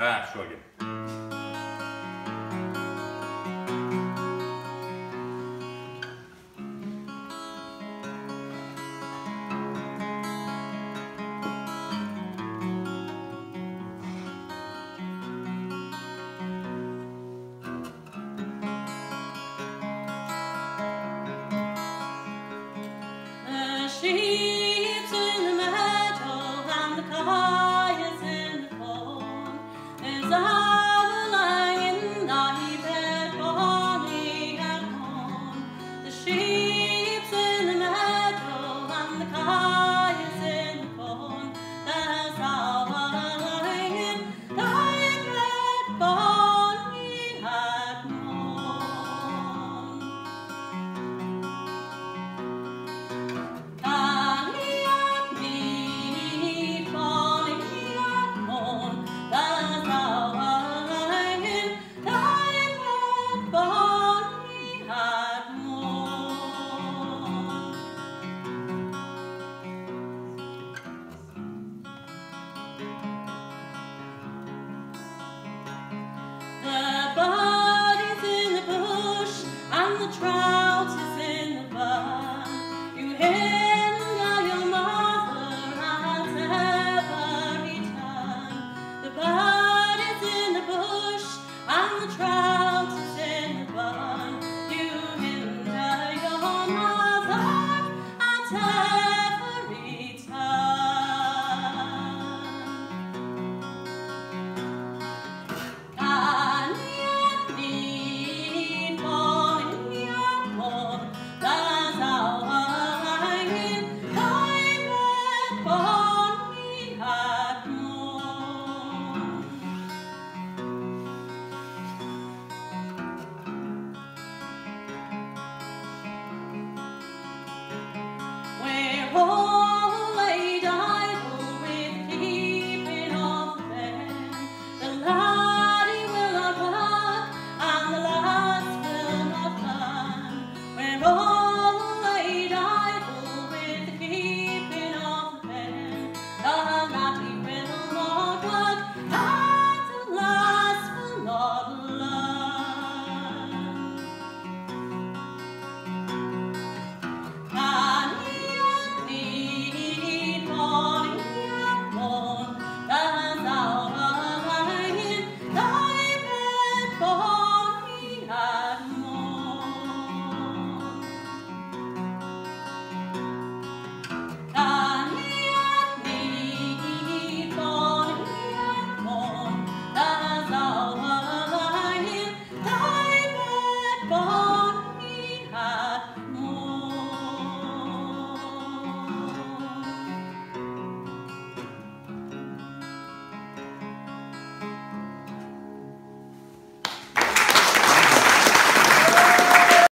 Ah, she sheep's in a meadow and the cow. try.